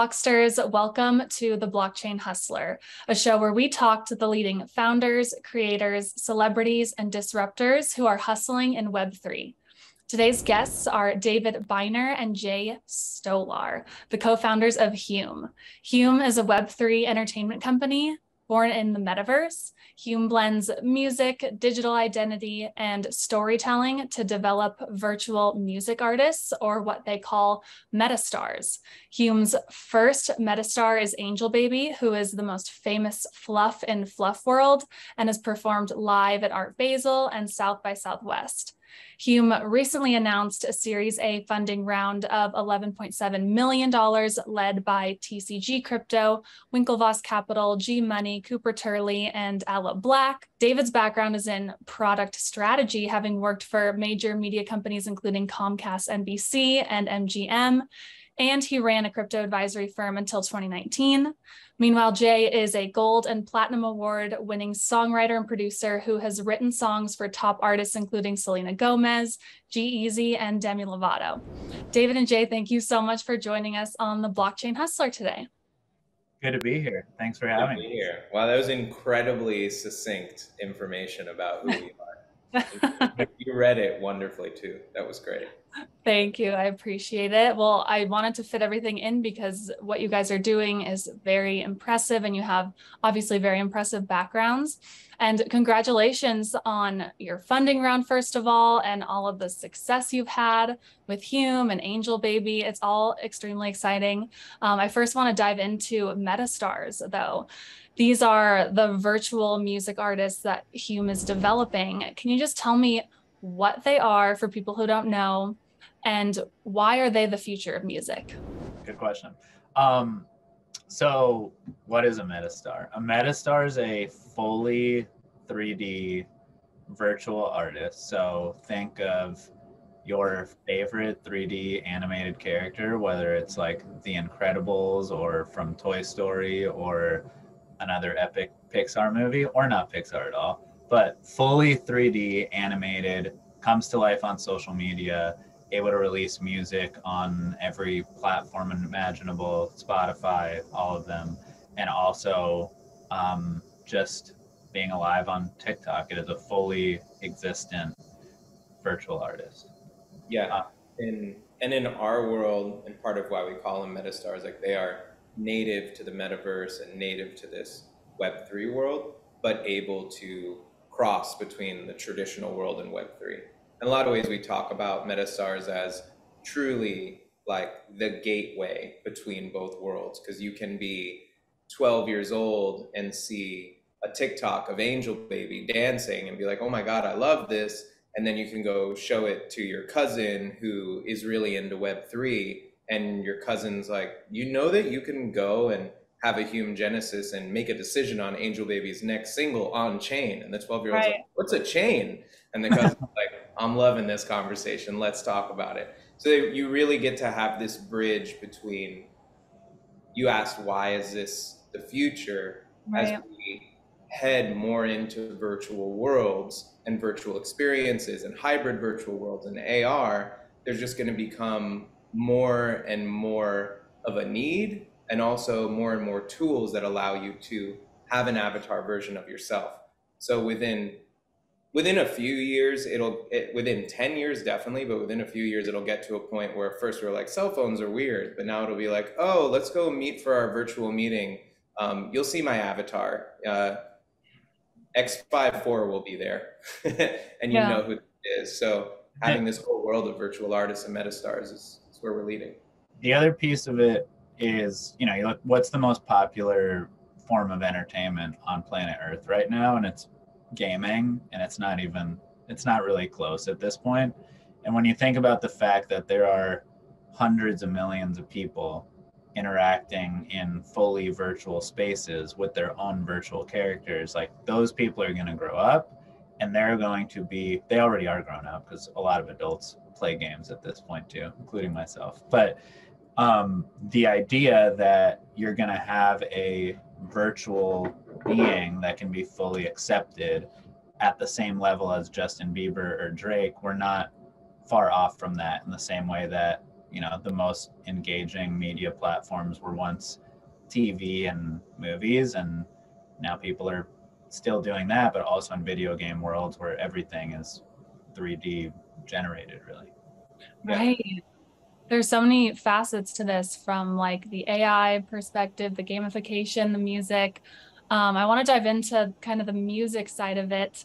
Blocksters, welcome to the Blockchain Hustler, a show where we talk to the leading founders, creators, celebrities, and disruptors who are hustling in Web3. Today's guests are David Beiner and Jay Stolar, the co founders of Hume. Hume is a Web3 entertainment company born in the metaverse. Hume blends music, digital identity, and storytelling to develop virtual music artists, or what they call metastars. Hume's first metastar is Angel Baby, who is the most famous fluff in Fluff World and has performed live at Art Basel and South by Southwest. Hume recently announced a Series A funding round of $11.7 million led by TCG Crypto, Winklevoss Capital, GMoney, Cooper Turley, and Aloe Blacc. David's background is in product strategy, having worked for major media companies including Comcast NBC and MGM and he ran a crypto advisory firm until 2019. Meanwhile, Jay is a gold and platinum award winning songwriter and producer who has written songs for top artists including Selena Gomez, G-Eazy, and Demi Lovato. David and Jay, thank you so much for joining us on the Blockchain Hustler today. Good to be here. Thanks for having me. Here. Wow, that was incredibly succinct information about who we are. you read it wonderfully too. That was great. Thank you. I appreciate it. Well, I wanted to fit everything in because what you guys are doing is very impressive and you have obviously very impressive backgrounds. And congratulations on your funding round, first of all, and all of the success you've had with Hume and Angel Baby. It's all extremely exciting. Um, I first want to dive into Metastars, though. These are the virtual music artists that Hume is developing. Can you just tell me what they are for people who don't know, and why are they the future of music? Good question. Um, so, what is a metastar? A metastar is a fully 3D virtual artist. So, think of your favorite 3D animated character, whether it's like The Incredibles or from Toy Story or another epic Pixar movie, or not Pixar at all but fully 3D animated, comes to life on social media, able to release music on every platform imaginable, Spotify, all of them, and also um, just being alive on TikTok. It is a fully existent virtual artist. Yeah, uh, in and in our world, and part of why we call them metastars, like they are native to the metaverse and native to this Web three world, but able to cross between the traditional world and Web3. In a lot of ways, we talk about Metastars as truly like the gateway between both worlds because you can be 12 years old and see a TikTok of Angel Baby dancing and be like, oh my God, I love this. And then you can go show it to your cousin who is really into Web3. And your cousin's like, you know that you can go and have a Hume Genesis and make a decision on Angel Baby's next single on chain. And the 12 year old's right. like, what's a chain? And the cousin's like, I'm loving this conversation. Let's talk about it. So you really get to have this bridge between you asked why is this the future right. as we head more into virtual worlds and virtual experiences and hybrid virtual worlds and AR, there's just going to become more and more of a need and also more and more tools that allow you to have an avatar version of yourself. So within within a few years, it'll it, within ten years definitely, but within a few years, it'll get to a point where first we are like cell phones are weird, but now it'll be like, oh, let's go meet for our virtual meeting. Um, you'll see my avatar. Uh, X54 will be there, and you yeah. know who it is. So having this whole world of virtual artists and metastars is, where we're leading. The other piece of it is you know you look what's the most popular form of entertainment on planet earth right now and it's gaming and it's not even it's not really close at this point and when you think about the fact that there are hundreds of millions of people interacting in fully virtual spaces with their own virtual characters like those people are going to grow up and they're going to be they already are grown up because a lot of adults play games at this point too including myself. But um, the idea that you're going to have a virtual being that can be fully accepted at the same level as Justin Bieber or Drake, we're not far off from that in the same way that you know the most engaging media platforms were once TV and movies, and now people are still doing that, but also in video game worlds where everything is 3D generated, really. Right. There's so many facets to this from like the AI perspective, the gamification, the music. Um, I want to dive into kind of the music side of it.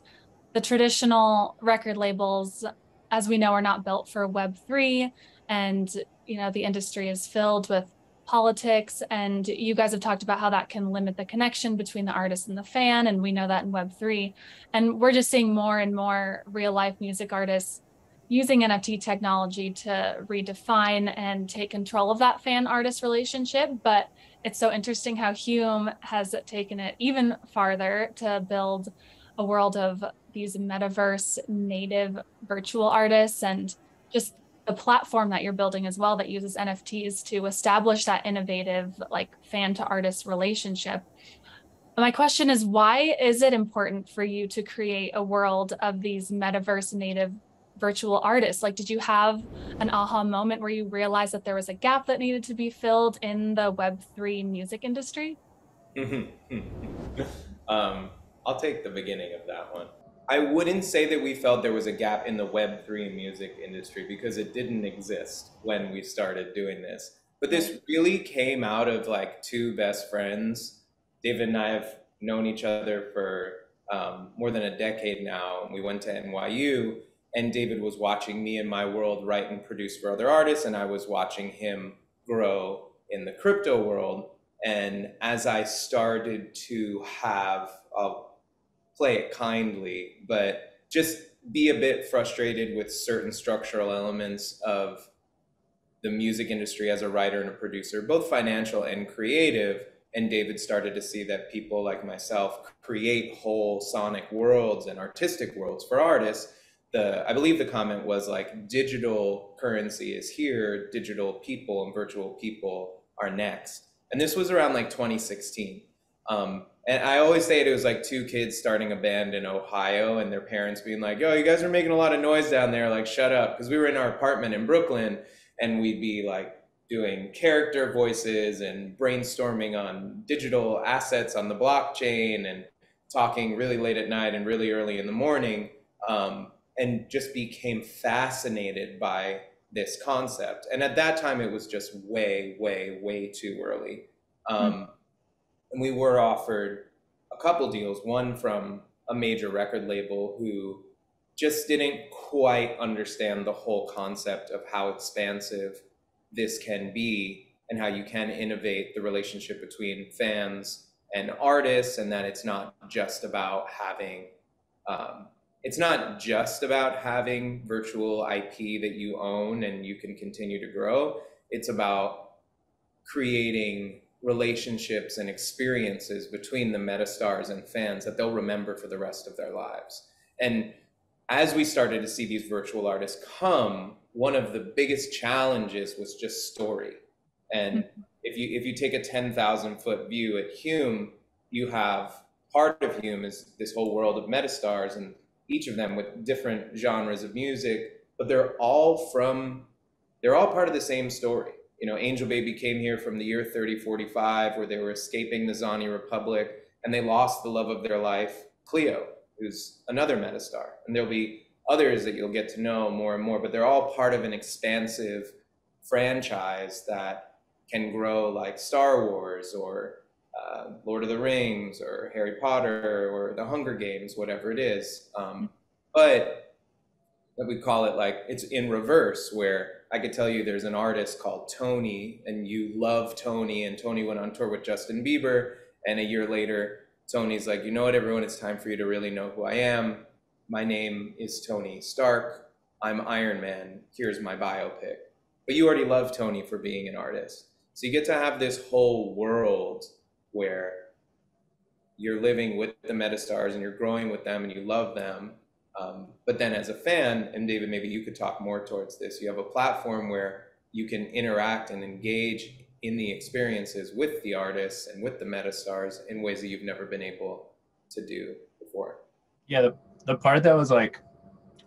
The traditional record labels, as we know, are not built for Web3. And, you know, the industry is filled with politics and you guys have talked about how that can limit the connection between the artist and the fan and we know that in web3 and we're just seeing more and more real life music artists using nft technology to redefine and take control of that fan artist relationship. But it's so interesting how hume has taken it even farther to build a world of these metaverse native virtual artists and just the platform that you're building as well that uses NFTs to establish that innovative like fan to artist relationship. My question is why is it important for you to create a world of these metaverse native virtual artists? Like did you have an aha moment where you realized that there was a gap that needed to be filled in the web3 music industry? um, I'll take the beginning of that one. I wouldn't say that we felt there was a gap in the Web3 music industry because it didn't exist when we started doing this. But this really came out of like two best friends. David and I have known each other for um, more than a decade now. We went to NYU, and David was watching me in my world write and produce for other artists, and I was watching him grow in the crypto world. And as I started to have a play it kindly, but just be a bit frustrated with certain structural elements of the music industry as a writer and a producer, both financial and creative. And David started to see that people like myself create whole sonic worlds and artistic worlds for artists. The, I believe the comment was like digital currency is here, digital people and virtual people are next. And this was around like 2016. Um, and I always say it, it was like two kids starting a band in Ohio and their parents being like, yo, you guys are making a lot of noise down there. Like, shut up. Because we were in our apartment in Brooklyn and we'd be like doing character voices and brainstorming on digital assets on the blockchain and talking really late at night and really early in the morning. Um, and just became fascinated by this concept. And at that time, it was just way, way, way too early. Um, mm-hmm and we were offered a couple deals, one from a major record label who just didn't quite understand the whole concept of how expansive this can be and how you can innovate the relationship between fans and artists and that it's not just about having um, it's not just about having virtual ip that you own and you can continue to grow. It's about creating relationships and experiences between the metastars and fans that they'll remember for the rest of their lives. And as we started to see these virtual artists come, one of the biggest challenges was just story. And mm-hmm. if you if you take a 10,000 foot view at Hume, you have part of Hume is this whole world of metastars and each of them with different genres of music, but they're all from they're all part of the same story you know, Angel Baby came here from the year 3045 where they were escaping the Zani Republic and they lost the love of their life, Cleo, who's another metastar. And there'll be others that you'll get to know more and more, but they're all part of an expansive franchise that can grow like Star Wars or uh, Lord of the Rings or Harry Potter or the Hunger Games, whatever it is. Um, but we call it like it's in reverse, where I could tell you there's an artist called Tony, and you love Tony, and Tony went on tour with Justin Bieber, and a year later, Tony's like, you know what, everyone, it's time for you to really know who I am. My name is Tony Stark. I'm Iron Man. Here's my biopic. But you already love Tony for being an artist. So you get to have this whole world where you're living with the metastars and you're growing with them and you love them um, but then as a fan, and David, maybe you could talk more towards this, you have a platform where you can interact and engage in the experiences with the artists and with the metastars in ways that you've never been able to do before. Yeah, the, the part that was like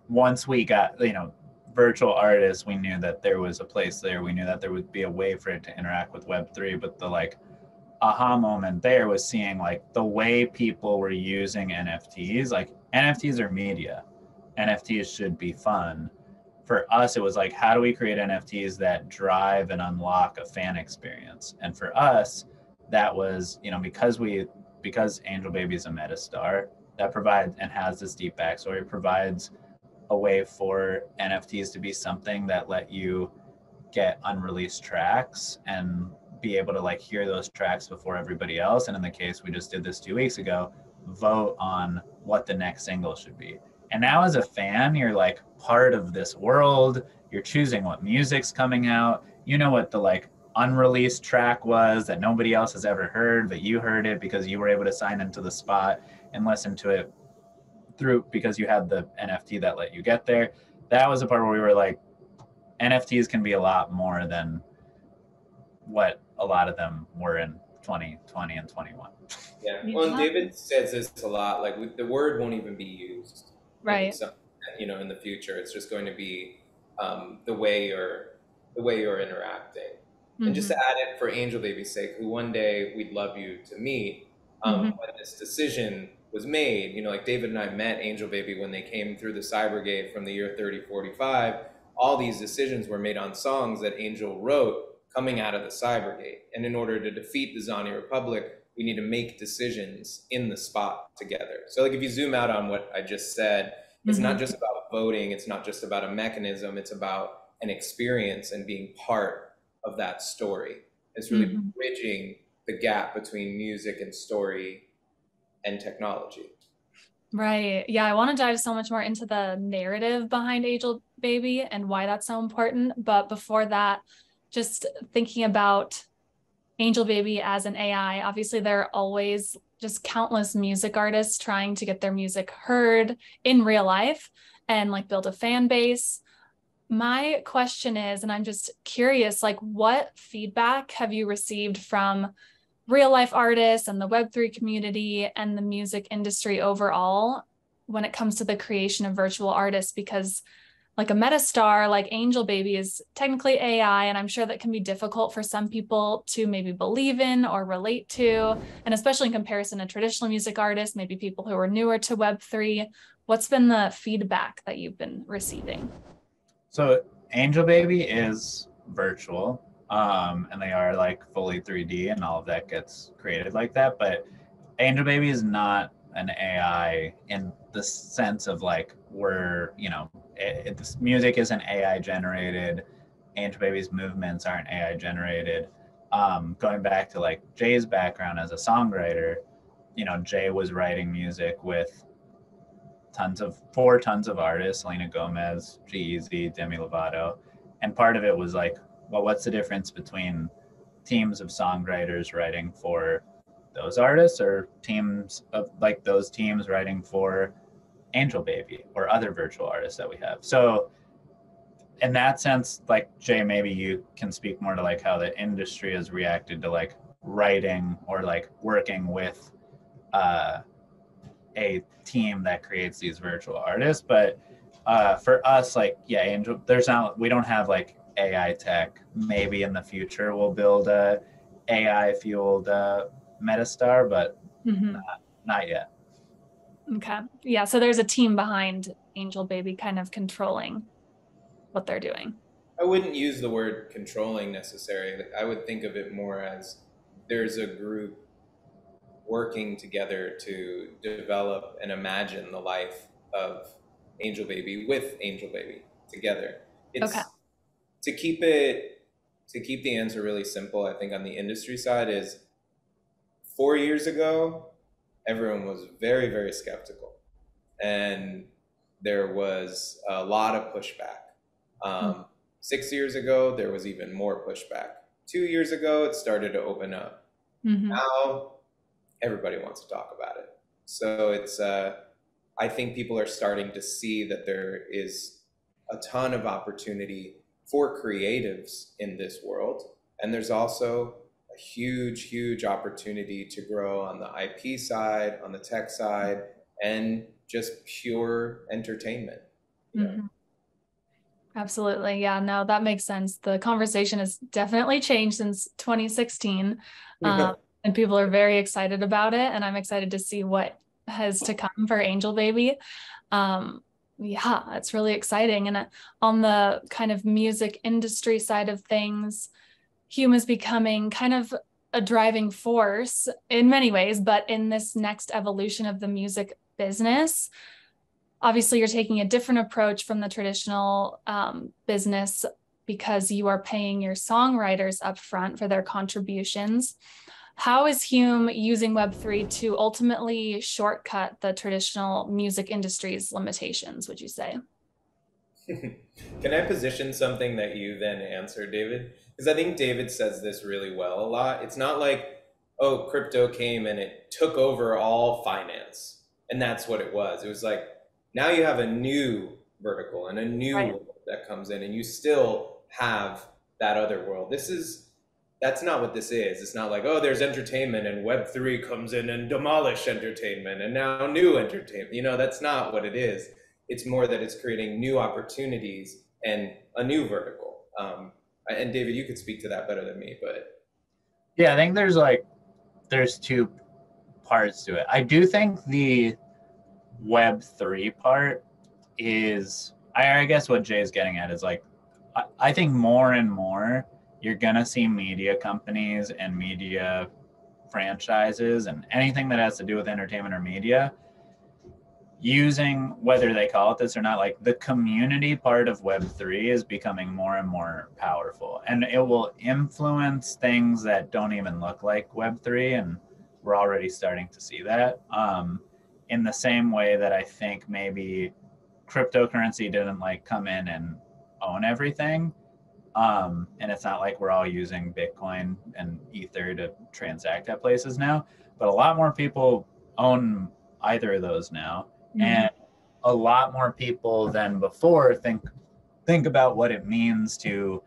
once we got, you know, virtual artists, we knew that there was a place there. We knew that there would be a way for it to interact with Web3. But the like aha moment there was seeing like the way people were using NFTs. Like NFTs are media, NFTs should be fun. For us, it was like, how do we create NFTs that drive and unlock a fan experience? And for us, that was, you know, because we, because Angel Baby is a metastar, that provides and has this deep backstory, provides a way for NFTs to be something that let you get unreleased tracks and be able to like hear those tracks before everybody else. And in the case we just did this two weeks ago, vote on what the next single should be. And now as a fan, you're like part of this world. You're choosing what music's coming out. You know what the like unreleased track was that nobody else has ever heard, but you heard it because you were able to sign into the spot and listen to it through because you had the NFT that let you get there. That was the part where we were like, NFTs can be a lot more than what a lot of them were in 2020 and 21. Yeah. Well, David says this a lot. Like the word won't even be used. Right. So, you know, in the future, it's just going to be um, the way you're the way you're interacting. Mm-hmm. And just to mm-hmm. add it for Angel Baby's sake, who one day we'd love you to meet, um, mm-hmm. when this decision was made, you know, like David and I met Angel Baby when they came through the Cybergate from the year 3045. All these decisions were made on songs that Angel wrote coming out of the Cybergate. And in order to defeat the Zani Republic, we need to make decisions in the spot together. So, like, if you zoom out on what I just said, it's mm-hmm. not just about voting, it's not just about a mechanism, it's about an experience and being part of that story. It's really mm-hmm. bridging the gap between music and story and technology. Right. Yeah, I want to dive so much more into the narrative behind Angel Baby and why that's so important. But before that, just thinking about Angel Baby as an AI, obviously there are always just countless music artists trying to get their music heard in real life and like build a fan base. My question is, and I'm just curious, like what feedback have you received from real life artists and the Web3 community and the music industry overall when it comes to the creation of virtual artists? Because like a metastar like angel baby is technically ai and i'm sure that can be difficult for some people to maybe believe in or relate to. And especially in comparison to traditional music artists maybe people who are newer to web3 what's been the feedback that you've been receiving? So angel baby is virtual um, and they are like fully 3d and all of that gets created like that but angel baby is not an ai in the sense of like we're you know it, it, this music isn't AI generated. Angel Baby's movements aren't AI generated. Um, going back to like Jay's background as a songwriter, you know, Jay was writing music with tons of four tons of artists: Selena Gomez, G-Eazy, Demi Lovato, and part of it was like, well, what's the difference between teams of songwriters writing for those artists or teams of like those teams writing for Angel Baby or other virtual artists that we have. So in that sense, like Jay, maybe you can speak more to like how the industry has reacted to like writing or like working with uh, a team that creates these virtual artists. But uh, for us, like yeah, Angel, there's not we don't have like AI tech. Maybe in the future we'll build a AI fueled uh, Metastar, but mm-hmm. not, not yet. Okay. Yeah. So there's a team behind Angel Baby kind of controlling what they're doing. I wouldn't use the word controlling necessarily. I would think of it more as there's a group working together to develop and imagine the life of Angel Baby with Angel Baby together. It's okay. to keep it to keep the answer really simple, I think on the industry side is four years ago, everyone was very, very skeptical. And there was a lot of pushback. Um, mm-hmm. Six years ago, there was even more pushback. Two years ago, it started to open up. Mm-hmm. Now, everybody wants to talk about it. So it's, uh, I think people are starting to see that there is a ton of opportunity for creatives in this world. And there's also huge, huge opportunity to grow on the IP side, on the tech side, and just pure entertainment. Mm-hmm. Absolutely. Yeah, no, that makes sense. The conversation has definitely changed since 2016. Um, and people are very excited about it. And I'm excited to see what has to come for Angel Baby. Um, yeah, it's really exciting. And uh, on the kind of music industry side of things, Hume is becoming kind of a driving force in many ways, but in this next evolution of the music business, obviously you're taking a different approach from the traditional um, business because you are paying your songwriters upfront for their contributions. How is Hume using Web3 to ultimately shortcut the traditional music industry's limitations, would you say? Can I position something that you then answer, David? Because I think David says this really well a lot. It's not like, oh, crypto came and it took over all finance. And that's what it was. It was like, now you have a new vertical and a new right. world that comes in, and you still have that other world. This is that's not what this is. It's not like, oh, there's entertainment and Web3 comes in and demolish entertainment and now new entertainment. You know, that's not what it is. It's more that it's creating new opportunities and a new vertical. Um, and David, you could speak to that better than me, but. Yeah, I think there's like, there's two parts to it. I do think the Web three part is I, guess what Jay's getting at is like I, I think more and more you're gonna see media companies and media franchises and anything that has to do with entertainment or media using whether they call it this or not like the community part of web3 is becoming more and more powerful and it will influence things that don't even look like web3 and we're already starting to see that um, in the same way that I think maybe cryptocurrency didn't like come in and own everything. Um, and it's not like we're all using Bitcoin and Ether to transact at places now, but a lot more people own either of those now. Mm-hmm. And a lot more people than before think think about what it means to,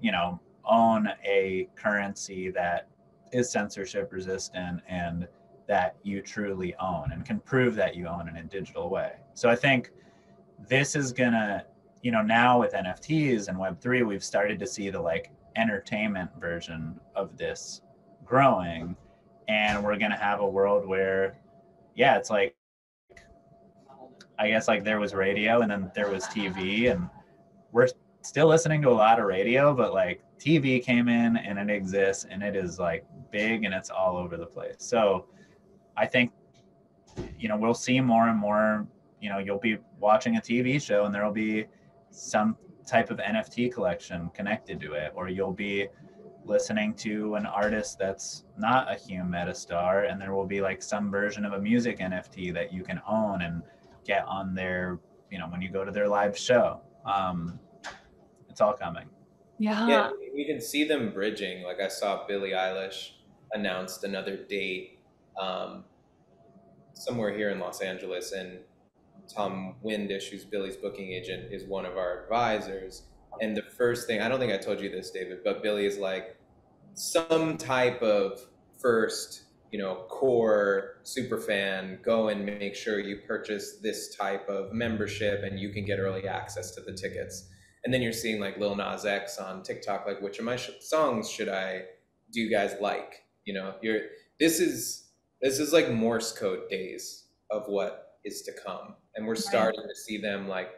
you know, own a currency that is censorship resistant and that you truly own and can prove that you own in a digital way. So I think this is gonna, you know, now with NFTs and Web3, we've started to see the like entertainment version of this growing. And we're gonna have a world where, yeah, it's like, I guess like there was radio and then there was TV, and we're still listening to a lot of radio, but like TV came in and it exists and it is like big and it's all over the place. So I think, you know, we'll see more and more. You know, you'll be watching a TV show and there will be some type of NFT collection connected to it, or you'll be listening to an artist that's not a Hume Metastar, and there will be like some version of a music NFT that you can own and get on their, you know, when you go to their live show. Um, it's all coming. Yeah. Yeah, you can see them bridging. Like I saw Billie Eilish announced another date um, somewhere here in Los Angeles, and Tom Windish, who's Billie's booking agent, is one of our advisors. And the first thing, I don't think I told you this, David, but Billy is like some type of first, you know, core super fan. Go and make sure you purchase this type of membership, and you can get early access to the tickets. And then you're seeing like Lil Nas X on TikTok, like which of my sh- songs should I do you guys like? You know, you're this is this is like Morse code days of what is to come. And we're starting to see them like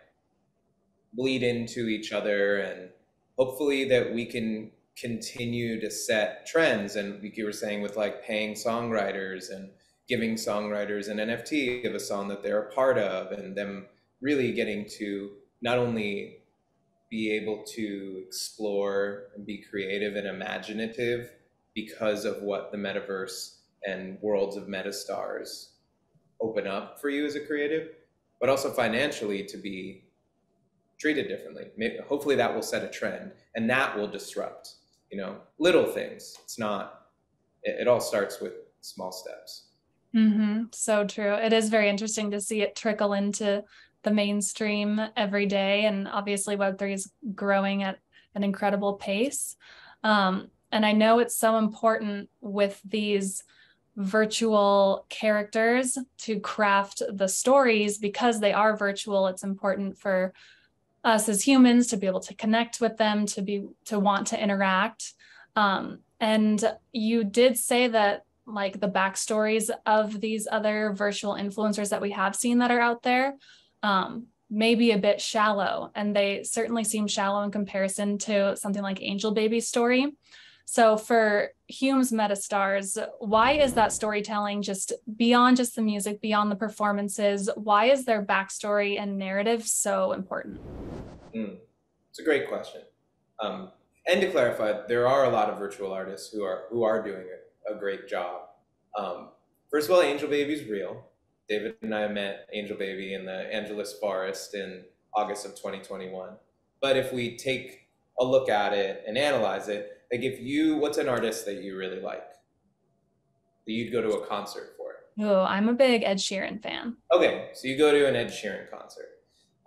bleed into each other and hopefully that we can continue to set trends and like you were saying with like paying songwriters and giving songwriters an NFT of a song that they're a part of and them really getting to not only be able to explore and be creative and imaginative because of what the metaverse and worlds of metastars open up for you as a creative, but also financially to be treated differently. Maybe, hopefully that will set a trend and that will disrupt, you know, little things. It's not, it, it all starts with small steps. Mm-hmm. So true. It is very interesting to see it trickle into the mainstream every day. And obviously, Web3 is growing at an incredible pace. Um, and I know it's so important with these virtual characters to craft the stories because they are virtual it's important for us as humans to be able to connect with them, to be to want to interact. Um, and you did say that like the backstories of these other virtual influencers that we have seen that are out there um, may be a bit shallow, and they certainly seem shallow in comparison to something like Angel Baby's story. So for Hume's Metastars, why is that storytelling just beyond just the music, beyond the performances? Why is their backstory and narrative so important? Mm, it's a great question. Um, and to clarify, there are a lot of virtual artists who are who are doing a, a great job. Um, first of all, Angel Baby is real. David and I met Angel Baby in the Angeles Forest in August of 2021. But if we take a look at it and analyze it, like if you, what's an artist that you really like that you'd go to a concert for? Oh, I'm a big Ed Sheeran fan. Okay, so you go to an Ed Sheeran concert,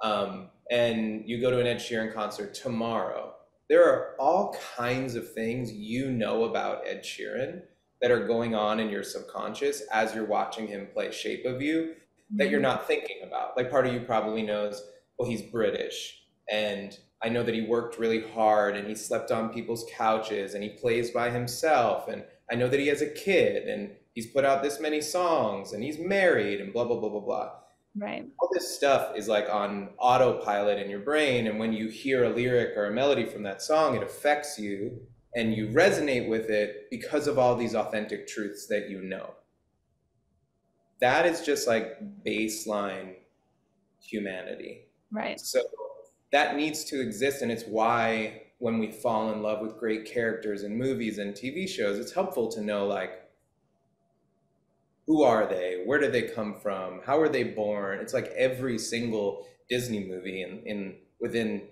um, and you go to an Ed Sheeran concert tomorrow. There are all kinds of things you know about Ed Sheeran that are going on in your subconscious as you're watching him play Shape of You that you're mm-hmm. not thinking about. Like part of you probably knows, well, he's British and I know that he worked really hard and he slept on people's couches and he plays by himself. And I know that he has a kid and he's put out this many songs and he's married and blah, blah, blah, blah, blah. Right. All this stuff is like on autopilot in your brain. And when you hear a lyric or a melody from that song, it affects you and you resonate with it because of all these authentic truths that you know. That is just like baseline humanity. Right. So that needs to exist and it's why when we fall in love with great characters in movies and tv shows it's helpful to know like who are they? Where did they come from? How were they born? It's like every single disney movie in, in within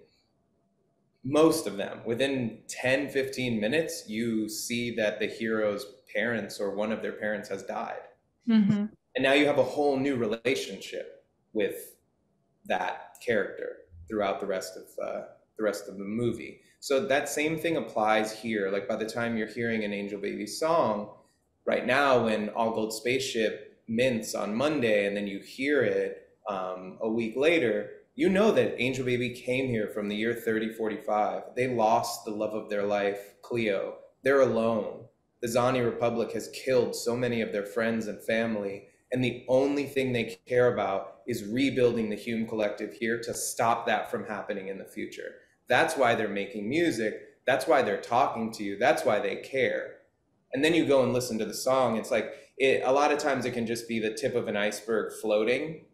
most of them within 10 15 minutes you see that the hero's parents or one of their parents has died. Mm-hmm. and now you have a whole new relationship with that character throughout the rest of uh, the rest of the movie. So that same thing applies here. Like by the time you're hearing an Angel Baby song, right now when All Gold Spaceship mints on Monday, and then you hear it um, a week later, you know that Angel Baby came here from the year 3045. They lost the love of their life, Cleo. They're alone. The Zani Republic has killed so many of their friends and family and the only thing they care about is rebuilding the Hume Collective here to stop that from happening in the future. That's why they're making music. That's why they're talking to you. That's why they care. And then you go and listen to the song. It's like it, a lot of times it can just be the tip of an iceberg floating.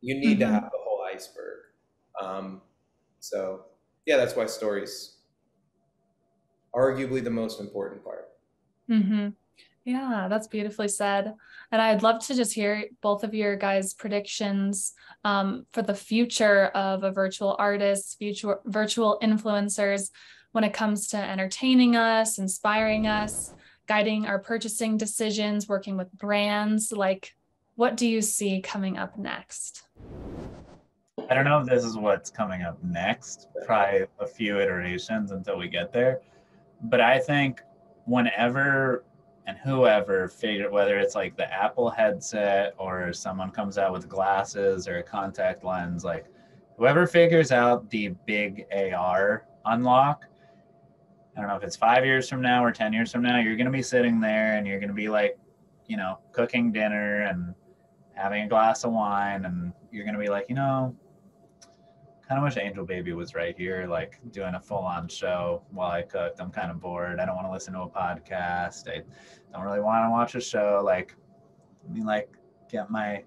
You need mm-hmm. to have the whole iceberg. Um, so, yeah, that's why stories arguably the most important part. Mm-hmm. Yeah, that's beautifully said. And I'd love to just hear both of your guys' predictions um, for the future of a virtual artist, future virtual influencers when it comes to entertaining us, inspiring us, guiding our purchasing decisions, working with brands. Like, what do you see coming up next? I don't know if this is what's coming up next, probably a few iterations until we get there. But I think whenever and whoever figure whether it's like the Apple headset or someone comes out with glasses or a contact lens, like whoever figures out the big AR unlock, I don't know if it's five years from now or 10 years from now, you're going to be sitting there and you're going to be like, you know, cooking dinner and having a glass of wine. And you're going to be like, you know, kind of wish Angel Baby was right here, like doing a full on show while I cooked. I'm kind of bored. I don't want to listen to a podcast. I don't really want to watch a show. Like, I mean, like, get my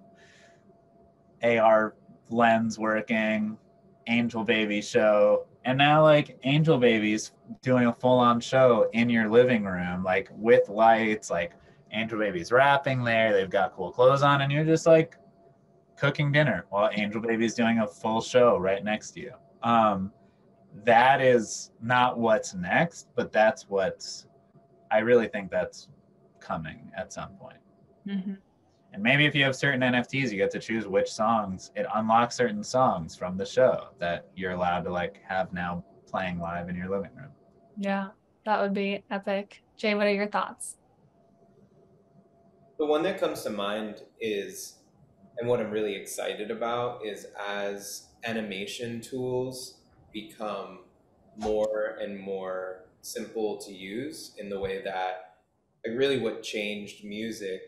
AR lens working, Angel Baby show. And now, like, Angel Baby's doing a full on show in your living room, like with lights, like, Angel Baby's rapping there. They've got cool clothes on, and you're just like, cooking dinner while Angel Baby's doing a full show right next to you. Um, that is not what's next, but that's what's, I really think that's coming at some point. Mm-hmm. And maybe if you have certain NFTs, you get to choose which songs. It unlocks certain songs from the show that you're allowed to like have now playing live in your living room. Yeah, that would be epic. Jay, what are your thoughts? The one that comes to mind is and what I'm really excited about is as animation tools become more and more simple to use in the way that like really what changed music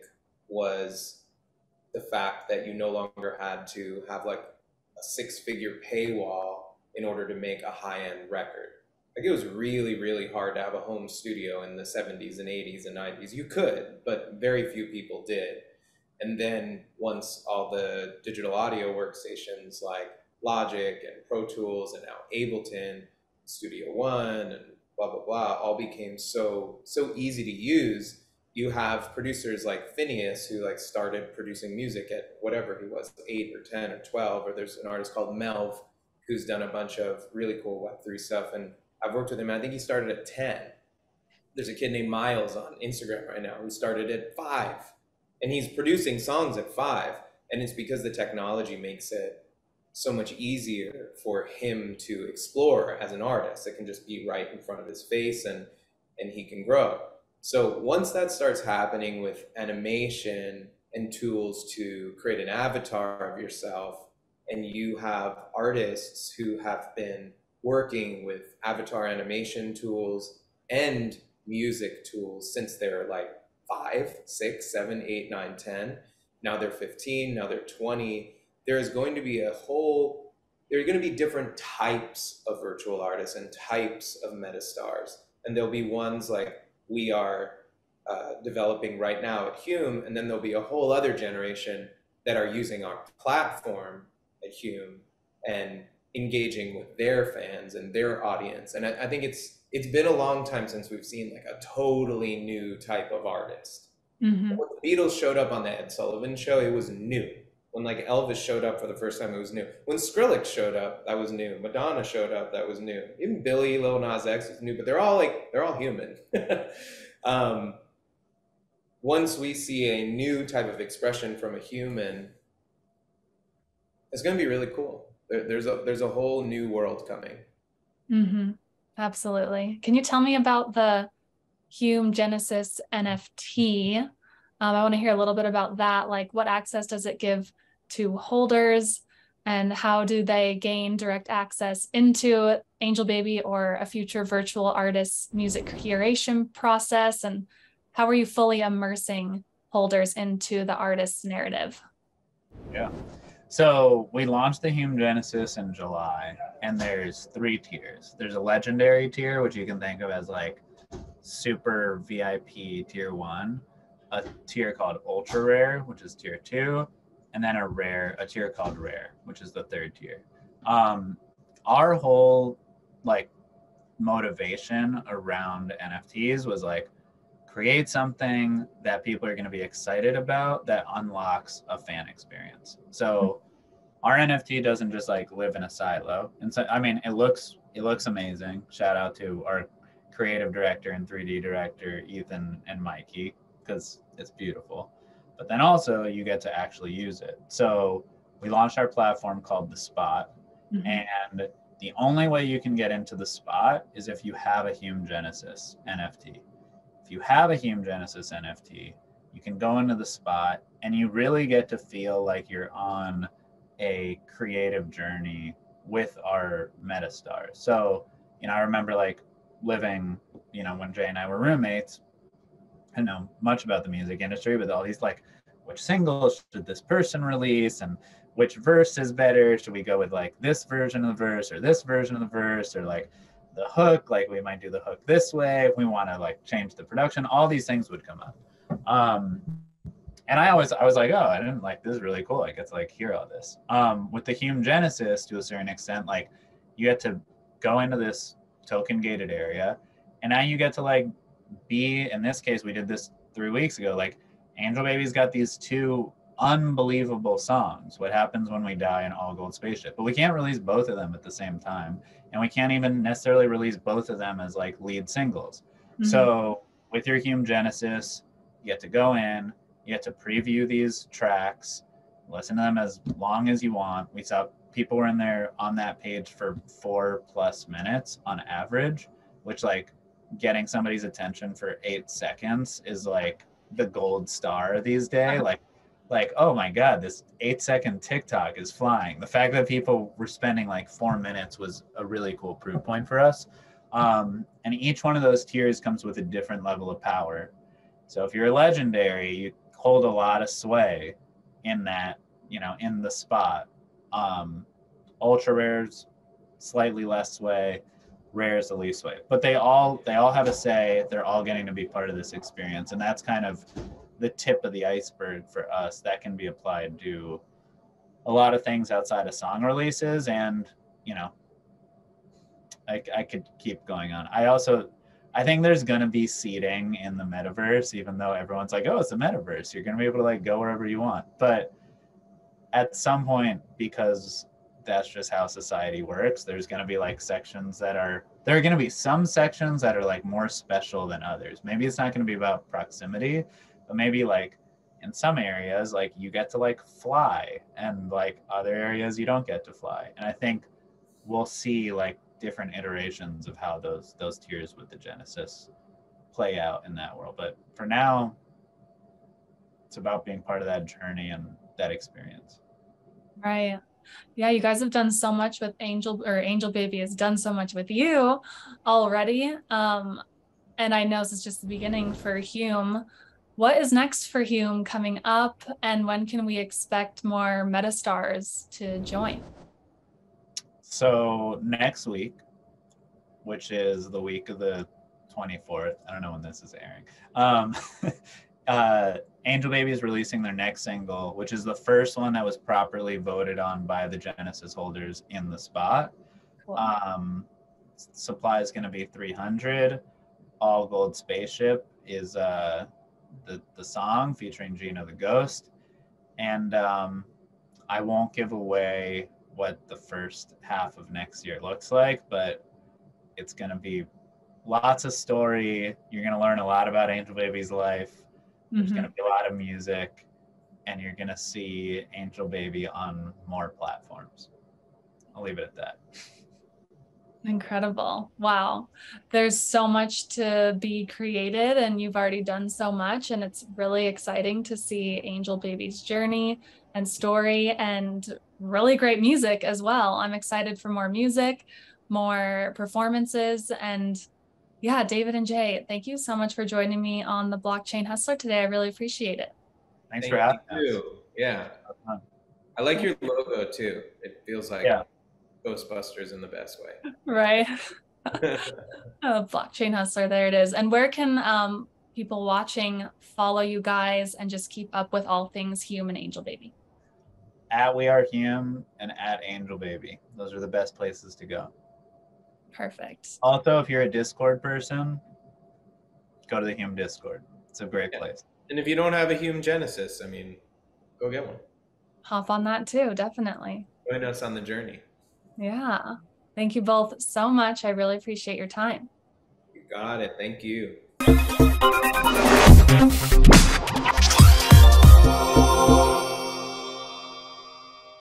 was the fact that you no longer had to have like a six figure paywall in order to make a high end record. Like it was really, really hard to have a home studio in the 70s and 80s and 90s. You could, but very few people did. And then once all the digital audio workstations like Logic and Pro Tools and now Ableton, Studio One and blah blah blah all became so so easy to use you have producers like Finneas who like started producing music at whatever he was, eight or ten or twelve, or there's an artist called Melv who's done a bunch of really cool Web3 stuff. And I've worked with him. I think he started at 10. There's a kid named Miles on Instagram right now who started at five. And he's producing songs at five. And it's because the technology makes it so much easier for him to explore as an artist. It can just be right in front of his face and and he can grow. So once that starts happening with animation and tools to create an avatar of yourself, and you have artists who have been working with avatar animation tools and music tools since they're like five, six, seven, eight, nine, ten. Now they're 15, now they're 20. There is going to be a whole, there are going to be different types of virtual artists and types of metastars. And there'll be ones like we are uh, developing right now at Hume, and then there'll be a whole other generation that are using our platform at Hume and engaging with their fans and their audience. And I, I think it's it's been a long time since we've seen like a totally new type of artist. Mm-hmm. When the Beatles showed up on the Ed Sullivan show, it was new. When like Elvis showed up for the first time, it was new. When Skrillex showed up, that was new. Madonna showed up, that was new. Even Billie, Lil Nas X was new, but they're all like they're all human. um, once we see a new type of expression from a human, it's going to be really cool. There, there's a there's a whole new world coming. Mm-hmm. Absolutely. Can you tell me about the Hume Genesis NFT? Um, I want to hear a little bit about that. Like, what access does it give to holders, and how do they gain direct access into Angel Baby or a future virtual artist's music curation process? And how are you fully immersing holders into the artist's narrative? Yeah. So we launched the Hume Genesis in July, and there's three tiers. There's a legendary tier, which you can think of as like super VIP tier one, a tier called ultra rare, which is tier two, and then a rare, a tier called rare, which is the third tier. Um, our whole like motivation around NFTs was like create something that people are going to be excited about that unlocks a fan experience. So our NFT doesn't just like live in a silo. And so I mean it looks it looks amazing. Shout out to our creative director and 3D director Ethan and Mikey because it's beautiful. But then also you get to actually use it. So we launched our platform called The Spot mm-hmm. and the only way you can get into the spot is if you have a Hume Genesis NFT if you have a Hume Genesis NFT, you can go into the spot and you really get to feel like you're on a creative journey with our metastars. So, you know, I remember like living, you know, when Jay and I were roommates, I know much about the music industry, but all these like, which singles should this person release and which verse is better? Should we go with like this version of the verse or this version of the verse or like the hook like we might do the hook this way if we want to like change the production all these things would come up. Um and i always i was like oh i didn't like this is really cool i get to like hear all this. Um with the hume genesis to a certain extent like you get to go into this token gated area and now you get to like be in this case we did this three weeks ago like angel baby's got these two unbelievable songs what happens when we die in all gold spaceship but we can't release both of them at the same time and we can't even necessarily release both of them as like lead singles. Mm-hmm. so with your hume genesis you get to go in you get to preview these tracks listen to them as long as you want. We saw people were in there on that page for four plus minutes on average which like getting somebody's attention for eight seconds is like the gold star these days. Like like, oh my God, this eight second TikTok is flying. The fact that people were spending like four minutes was a really cool proof point for us. Um, and each one of those tiers comes with a different level of power. So if you're a legendary, you hold a lot of sway in that, you know, in the spot. Um, ultra rares, slightly less sway, rares the least sway. But they all they all have a say. They're all getting to be part of this experience, and that's kind of the tip of the iceberg for us that can be applied to a lot of things outside of song releases and you know I, I could keep going on. I also i think there's going to be seating in the metaverse even though everyone's like oh it's a metaverse. You're going to be able to like go wherever you want. But at some point because that's just how society works there's going to be like sections that are there are going to be some sections that are like more special than others. Maybe it's not going to be about proximity but maybe like in some areas like you get to like fly and like other areas you don't get to fly. And i think we'll see like different iterations of how those those tiers with the genesis play out in that world. But for now it's about being part of that journey and that experience. Right. Yeah you guys have done so much with angel or angel baby has done so much with you already. Um and i know this is just the beginning for hume what is next for Hume coming up, and when can we expect more Metastars to join? So next week, which is the week of the 24th, I don't know when this is airing. Um, uh, Angel Baby is releasing their next single, which is the first one that was properly voted on by the Genesis holders in the spot. Cool. Um, supply is going to be 300. All Gold Spaceship is uh, the, the song featuring Gina the Ghost. And um, I won't give away what the first half of next year looks like, but it's going to be lots of story. You're going to learn a lot about Angel Baby's life. There's mm-hmm. going to be a lot of music, and you're going to see Angel Baby on more platforms. I'll leave it at that. Incredible. Wow. There's so much to be created, and you've already done so much. And it's really exciting to see Angel Baby's journey and story and really great music as well. I'm excited for more music, more performances. And yeah, David and Jay, thank you so much for joining me on the Blockchain Hustler today. I really appreciate it. Thanks thank for having us. Yeah. I like your logo too. It feels like. Yeah Ghostbusters in the best way. Right. oh, blockchain hustler, there it is. And where can um, people watching follow you guys and just keep up with all things Hume and Angel Baby? At We Are Hume and at Angel Baby. Those are the best places to go. Perfect. Also, if you're a Discord person, go to the Hume Discord. It's a great yeah. place. And if you don't have a Hume Genesis, I mean, go get one. Hop on that too, definitely. Join us on the journey. Yeah. Thank you both so much. I really appreciate your time. You got it. Thank you.